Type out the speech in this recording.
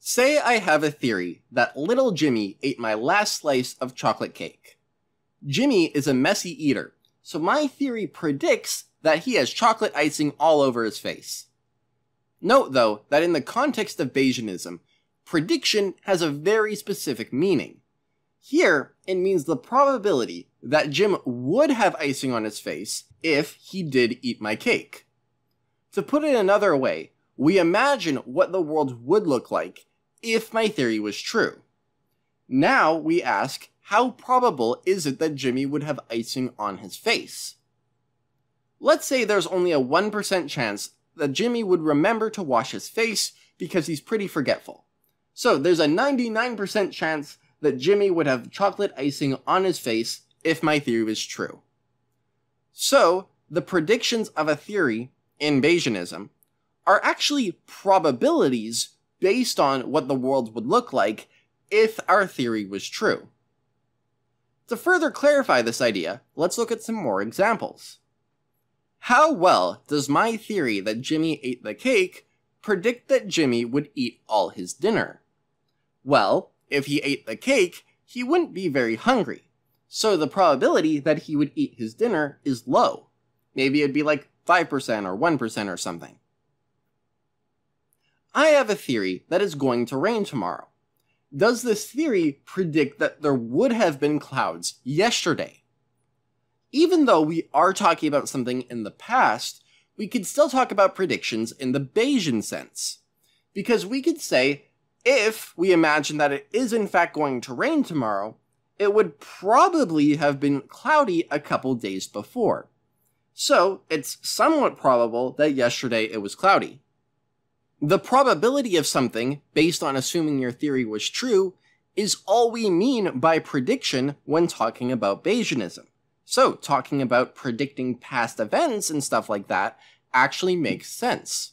Say I have a theory that little Jimmy ate my last slice of chocolate cake. Jimmy is a messy eater, so my theory predicts that he has chocolate icing all over his face. Note, though, that in the context of Bayesianism, prediction has a very specific meaning. Here, it means the probability that Jim would have icing on his face if he did eat my cake. To put it another way, we imagine what the world would look like if my theory was true. Now we ask, how probable is it that Jimmy would have icing on his face? Let's say there's only a 1% chance that Jimmy would remember to wash his face because he's pretty forgetful. So there's a 99% chance that Jimmy would have chocolate icing on his face if my theory was true. So, the predictions of a theory in Bayesianism are actually probabilities based on what the world would look like if our theory was true. To further clarify this idea, let's look at some more examples. How well does my theory that Jimmy ate the cake predict that Jimmy would eat all his dinner? Well, if he ate the cake, he wouldn't be very hungry, so the probability that he would eat his dinner is low. Maybe it'd be like 5% or 1% or something. I have a theory that it's going to rain tomorrow. Does this theory predict that there would have been clouds yesterday? Even though we are talking about something in the past, we could still talk about predictions in the Bayesian sense. Because we could say, if we imagine that it is in fact going to rain tomorrow, it would probably have been cloudy a couple days before. So it's somewhat probable that yesterday it was cloudy. The probability of something, based on assuming your theory was true, is all we mean by prediction when talking about Bayesianism. So, talking about predicting past events and stuff like that actually makes sense.